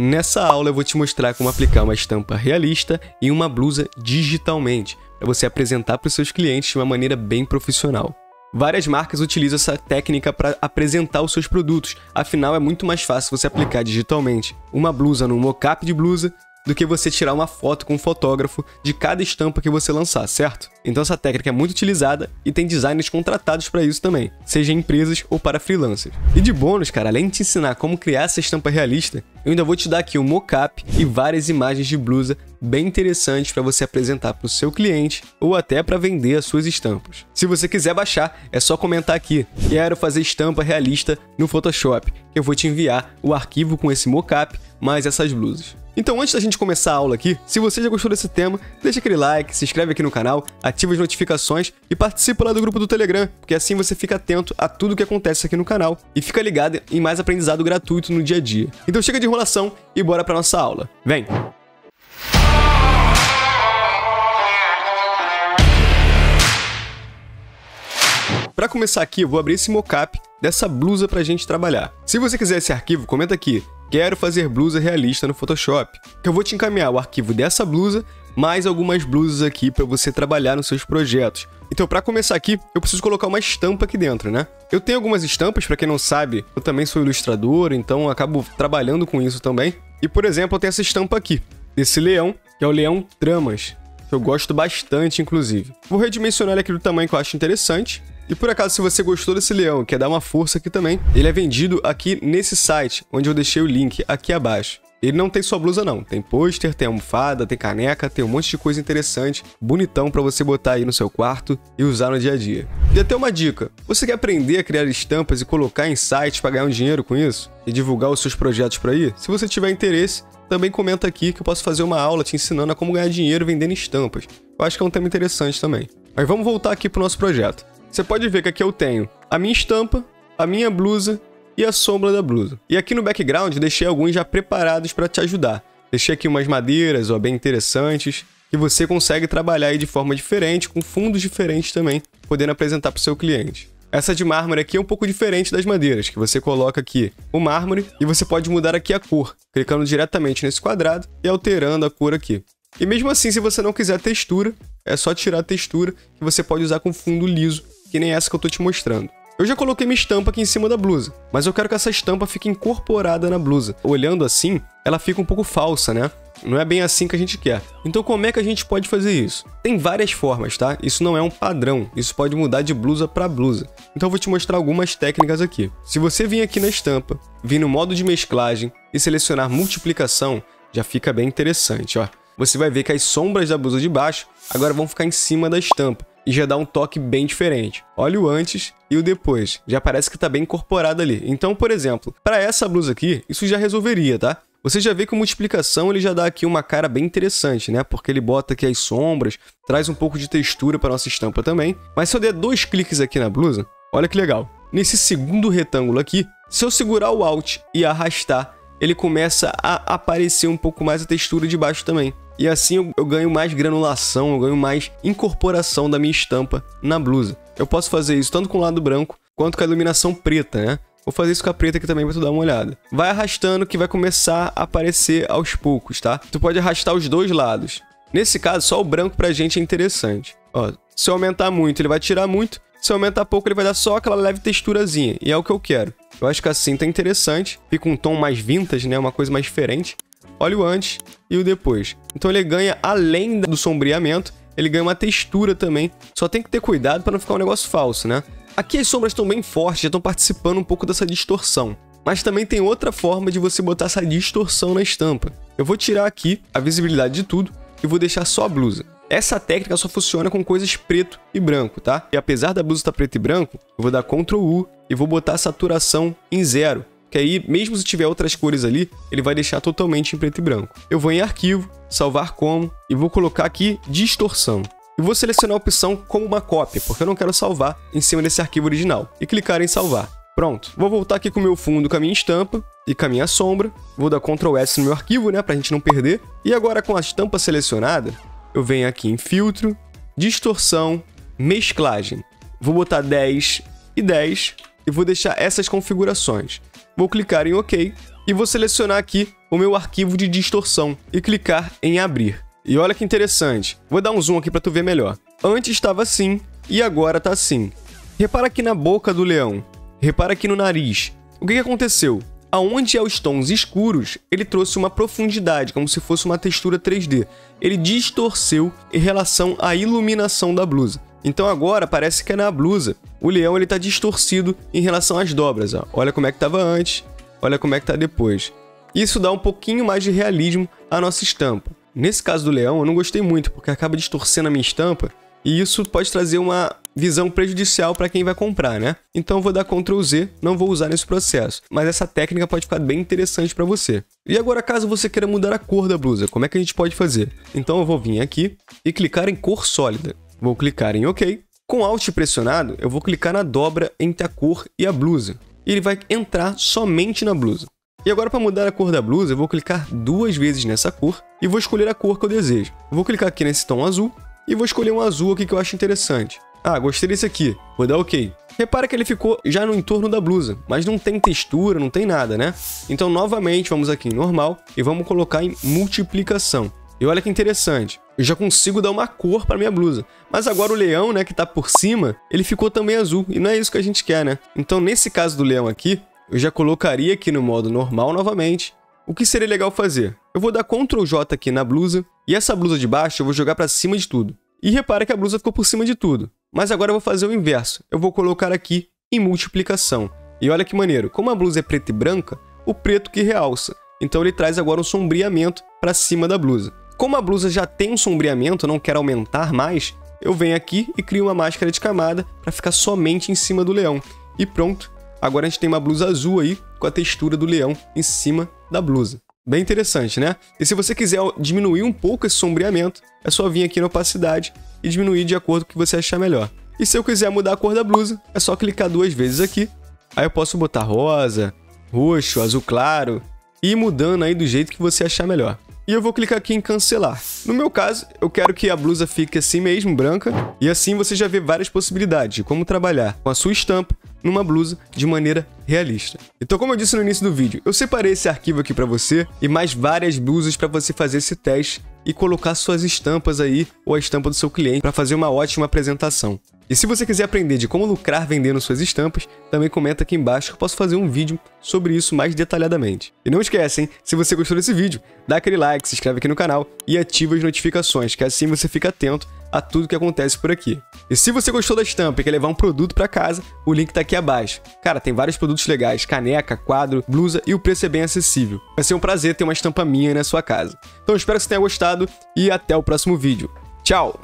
Nessa aula eu vou te mostrar como aplicar uma estampa realista em uma blusa digitalmente, para você apresentar para os seus clientes de uma maneira bem profissional. Várias marcas utilizam essa técnica para apresentar os seus produtos, afinal é muito mais fácil você aplicar digitalmente uma blusa num mockup de blusa do que você tirar uma foto com um fotógrafo de cada estampa que você lançar, certo? Então essa técnica é muito utilizada e tem designers contratados para isso também, seja em empresas ou para freelancers. E de bônus, cara, além de te ensinar como criar essa estampa realista, eu ainda vou te dar aqui um mockup e várias imagens de blusa bem interessantes para você apresentar para o seu cliente ou até para vender as suas estampas. Se você quiser baixar, é só comentar aqui: "Quero fazer estampa realista no Photoshop", que eu vou te enviar o arquivo com esse mockup mais essas blusas. Então, antes da gente começar a aula aqui, se você já gostou desse tema, deixa aquele like, se inscreve aqui no canal, ativa as notificações e participa lá do grupo do Telegram, porque assim você fica atento a tudo que acontece aqui no canal e fica ligado em mais aprendizado gratuito no dia a dia. Então chega de enrolação e bora para nossa aula. Vem! Para começar aqui, eu vou abrir esse mockup dessa blusa para a gente trabalhar. Se você quiser esse arquivo, comenta aqui Quero fazer blusa realista no Photoshop. Eu vou te encaminhar o arquivo dessa blusa, mais algumas blusas aqui para você trabalhar nos seus projetos. Então, para começar aqui, eu preciso colocar uma estampa aqui dentro, né? Eu tenho algumas estampas, para quem não sabe, eu também sou ilustrador, então acabo trabalhando com isso também. E, por exemplo, eu tenho essa estampa aqui, desse leão, que é o leão Tramas, que eu gosto bastante, inclusive. Vou redimensionar ele aqui do tamanho que eu acho interessante. E por acaso, se você gostou desse leão quer dar uma força aqui também, ele é vendido aqui nesse site, onde eu deixei o link aqui abaixo. Ele não tem só blusa não, tem pôster, tem almofada, tem caneca, tem um monte de coisa interessante, bonitão para você botar aí no seu quarto e usar no dia a dia. E até uma dica, você quer aprender a criar estampas e colocar em sites para ganhar um dinheiro com isso? E divulgar os seus projetos por aí? Se você tiver interesse, também comenta aqui que eu posso fazer uma aula te ensinando a como ganhar dinheiro vendendo estampas. Eu acho que é um tema interessante também. Mas vamos voltar aqui pro nosso projeto. Você pode ver que aqui eu tenho a minha estampa, a minha blusa e a sombra da blusa. E aqui no background deixei alguns já preparados para te ajudar. Deixei aqui umas madeiras ó, bem interessantes que você consegue trabalhar aí de forma diferente, com fundos diferentes também, podendo apresentar para o seu cliente. Essa de mármore aqui é um pouco diferente das madeiras, que você coloca aqui o mármore e você pode mudar aqui a cor, clicando diretamente nesse quadrado e alterando a cor aqui. E mesmo assim, se você não quiser textura, é só tirar a textura que você pode usar com fundo liso que nem essa que eu tô te mostrando. Eu já coloquei minha estampa aqui em cima da blusa, mas eu quero que essa estampa fique incorporada na blusa. Olhando assim, ela fica um pouco falsa, né? Não é bem assim que a gente quer. Então como é que a gente pode fazer isso? Tem várias formas, tá? Isso não é um padrão, isso pode mudar de blusa para blusa. Então eu vou te mostrar algumas técnicas aqui. Se você vir aqui na estampa, vir no modo de mesclagem e selecionar multiplicação, já fica bem interessante, ó. Você vai ver que as sombras da blusa de baixo agora vão ficar em cima da estampa e já dá um toque bem diferente. Olha o antes e o depois, já parece que está bem incorporado ali. Então, por exemplo, para essa blusa aqui, isso já resolveria, tá? Você já vê que a multiplicação ele já dá aqui uma cara bem interessante, né? Porque ele bota aqui as sombras, traz um pouco de textura para nossa estampa também. Mas se eu der dois cliques aqui na blusa, olha que legal. Nesse segundo retângulo aqui, se eu segurar o Alt e arrastar, ele começa a aparecer um pouco mais a textura de baixo também. E assim eu, ganho mais granulação, eu ganho mais incorporação da minha estampa na blusa. Eu posso fazer isso tanto com o lado branco quanto com a iluminação preta, né? Vou fazer isso com a preta aqui também pra tu dar uma olhada. Vai arrastando que vai começar a aparecer aos poucos, tá? Tu pode arrastar os dois lados. Nesse caso, só o branco pra gente é interessante. Ó, se eu aumentar muito, ele vai tirar muito. Se eu aumentar pouco, ele vai dar só aquela leve texturazinha. E é o que eu quero. Eu acho que assim tá interessante. Fica um tom mais vintage, né? Uma coisa mais diferente. Olha o antes e o depois. Então ele ganha, além do sombreamento, ele ganha uma textura também. Só tem que ter cuidado para não ficar um negócio falso, né? Aqui as sombras estão bem fortes, já estão participando um pouco dessa distorção. Mas também tem outra forma de você botar essa distorção na estampa. Eu vou tirar aqui a visibilidade de tudo e vou deixar só a blusa. Essa técnica só funciona com coisas preto e branco, tá? E apesar da blusa estar preto e branco, eu vou dar Ctrl U e vou botar a saturação em zero que aí, mesmo se tiver outras cores ali, ele vai deixar totalmente em preto e branco. Eu vou em Arquivo, Salvar Como, e vou colocar aqui Distorção. E vou selecionar a opção como uma cópia, porque eu não quero salvar em cima desse arquivo original, e clicar em Salvar. Pronto, vou voltar aqui com o meu fundo com a minha estampa e com a minha sombra, vou dar Ctrl S no meu arquivo, né, pra gente não perder. E agora com a estampa selecionada, eu venho aqui em Filtro, Distorção, Mesclagem. Vou botar 10 e 10 e vou deixar essas configurações. Vou clicar em OK e vou selecionar aqui o meu arquivo de distorção e clicar em abrir. E olha que interessante, vou dar um zoom aqui para tu ver melhor. Antes estava assim e agora tá assim. Repara aqui na boca do leão, repara aqui no nariz. O que, que aconteceu? Aonde é os tons escuros, ele trouxe uma profundidade, como se fosse uma textura 3D. Ele distorceu em relação à iluminação da blusa. Então agora parece que é na blusa. O leão ele está distorcido em relação às dobras. Ó. Olha como é que estava antes, olha como é que está depois. Isso dá um pouquinho mais de realismo à nossa estampa. Nesse caso do leão, eu não gostei muito, porque acaba distorcendo a minha estampa e isso pode trazer uma visão prejudicial para quem vai comprar, né? Então eu vou dar Ctrl Z, não vou usar nesse processo, mas essa técnica pode ficar bem interessante para você. E agora caso você queira mudar a cor da blusa, como é que a gente pode fazer? Então eu vou vir aqui e clicar em cor sólida. Vou clicar em OK. Com Alt pressionado, eu vou clicar na dobra entre a cor e a blusa. E ele vai entrar somente na blusa. E agora para mudar a cor da blusa, eu vou clicar duas vezes nessa cor e vou escolher a cor que eu desejo. Vou clicar aqui nesse tom azul e vou escolher um azul aqui que eu acho interessante. Ah, gostei desse aqui. Vou dar OK. Repara que ele ficou já no entorno da blusa, mas não tem textura, não tem nada, né? Então, novamente, vamos aqui em normal e vamos colocar em multiplicação. E olha que interessante, eu já consigo dar uma cor para minha blusa. Mas agora o leão, né, que tá por cima, ele ficou também azul, e não é isso que a gente quer, né? Então, nesse caso do leão aqui, eu já colocaria aqui no modo normal novamente. O que seria legal fazer? Eu vou dar Ctrl J aqui na blusa, e essa blusa de baixo eu vou jogar para cima de tudo. E repara que a blusa ficou por cima de tudo. Mas agora eu vou fazer o inverso. Eu vou colocar aqui em multiplicação. E olha que maneiro, como a blusa é preta e branca, o preto que realça. Então ele traz agora um sombreamento para cima da blusa. Como a blusa já tem um sombreamento, não quero aumentar mais, eu venho aqui e crio uma máscara de camada para ficar somente em cima do leão. E pronto, agora a gente tem uma blusa azul aí com a textura do leão em cima da blusa. Bem interessante, né? E se você quiser diminuir um pouco esse sombreamento, é só vir aqui na opacidade e diminuir de acordo com o que você achar melhor. E se eu quiser mudar a cor da blusa, é só clicar duas vezes aqui. Aí eu posso botar rosa, roxo, azul claro e ir mudando aí do jeito que você achar melhor. E eu vou clicar aqui em cancelar. No meu caso, eu quero que a blusa fique assim mesmo, branca, e assim você já vê várias possibilidades de como trabalhar com a sua estampa numa blusa de maneira realista. Então, como eu disse no início do vídeo, eu separei esse arquivo aqui para você e mais várias blusas para você fazer esse teste e colocar suas estampas aí ou a estampa do seu cliente para fazer uma ótima apresentação. E se você quiser aprender de como lucrar vendendo suas estampas, também comenta aqui embaixo que eu posso fazer um vídeo sobre isso mais detalhadamente. E não esquece, hein? Se você gostou desse vídeo, dá aquele like, se inscreve aqui no canal e ativa as notificações, que assim você fica atento a tudo que acontece por aqui. E se você gostou da estampa e quer levar um produto para casa, o link tá aqui abaixo. Cara, tem vários produtos legais, caneca, quadro, blusa e o preço é bem acessível. Vai ser um prazer ter uma estampa minha na sua casa. Então espero que você tenha gostado e até o próximo vídeo. Tchau!